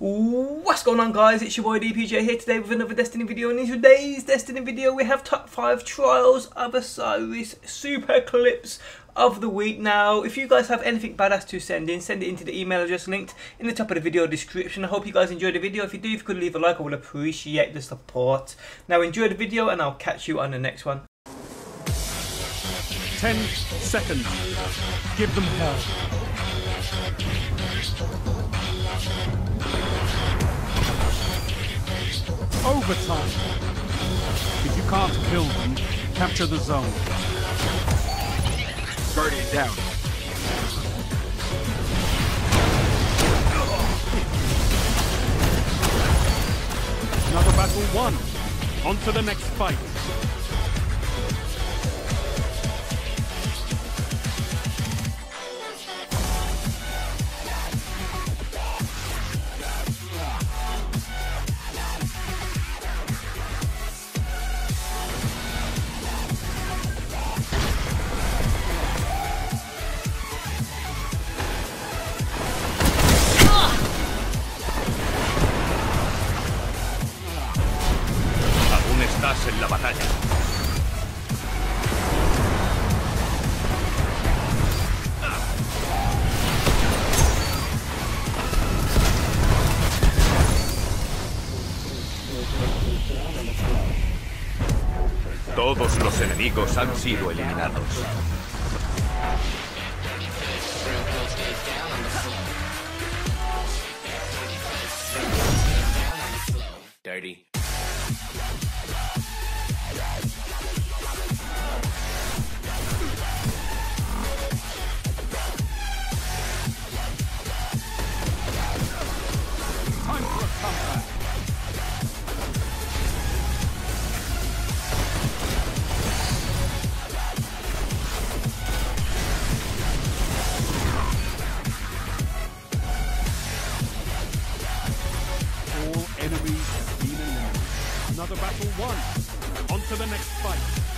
What's going on guys, it's your boy DPJ here today with another Destiny video and in today's Destiny video we have top 5 trials of Osiris super clips of the week. Now if you guys have anything badass to send in, send it into the email address linked in the top of the video description. I hope you guys enjoyed the video, if you do, if you could leave a like I would appreciate the support. Now enjoy the video and I'll catch you on the next one. 10 seconds. Give them hell. Overtime. If you can't kill them, capture the zone. Guardian down. Another battle won. On to the next fight. Estás en la batalla. Todos los enemigos han sido eliminados. All enemies eliminated. Another battle won. On to the next fight.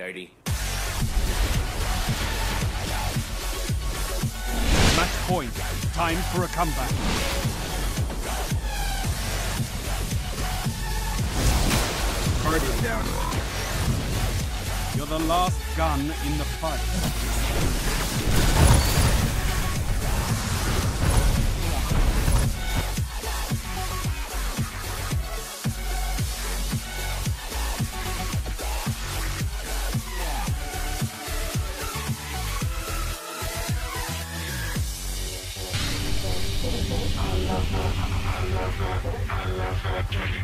Dirty. Match point. Time for a comeback. Guardian down. You're the last gun in the fight. I love that.